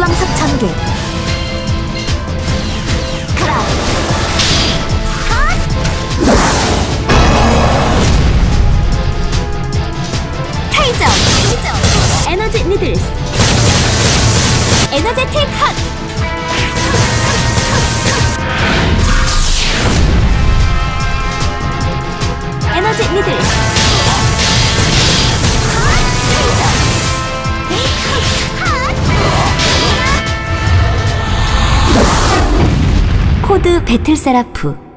일광석 전개. 가라. 테이저 테이저. 에너지 니들스. 에너제틱 핫! 에너지 니들 코드 배틀 세라프